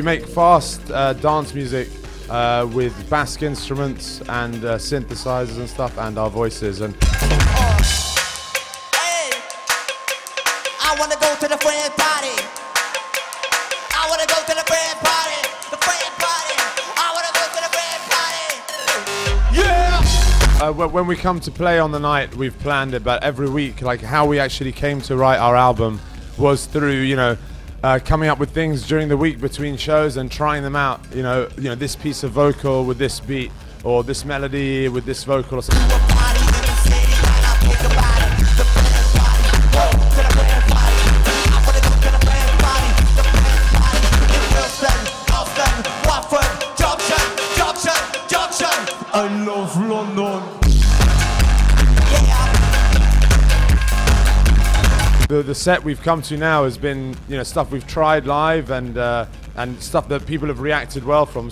make fast uh, dance music uh, with Basque instruments and uh, synthesizers and stuff, and our voices. And Hey, I wanna go to the friend party. I wanna go to the friend party. The friend party. I wanna go to the friend party. Yeah. Uh, when we come to play on the night, we've planned it, but every week, like how we actually came to write our album was through, you know, uh, coming up with things during the week between shows and trying them out. You know, you know, this piece of vocal with this beat, or this melody with this vocal, or something. I think about The, the set we've come to now has been, you know, stuff we've tried live and uh, and stuff that people have reacted well from.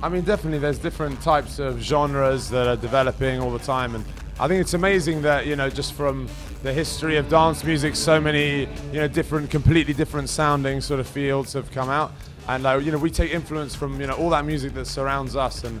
I mean, definitely, there's different types of genres that are developing all the time, and I think it's amazing that you know, just from the history of dance music, so many you know, different, completely different sounding sort of fields have come out, and uh, you know, we take influence from you know all that music that surrounds us, and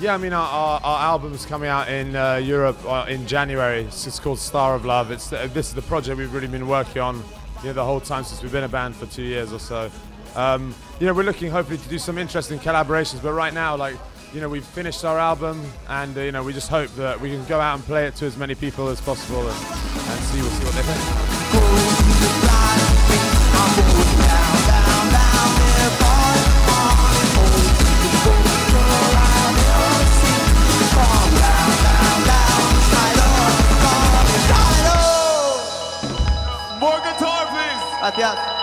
yeah! I mean, our, our, our album's coming out in uh, Europe uh, in January. It's, it's called Star of Love. It's uh, this is the project we've really been working on, you know, the whole time since we've been a band for two years or so. Um, you know, we're looking hopefully to do some interesting collaborations. But right now, like, you know, we've finished our album, and uh, you know, we just hope that we can go out and play it to as many people as possible and, and see, we'll see what they think. Gracias.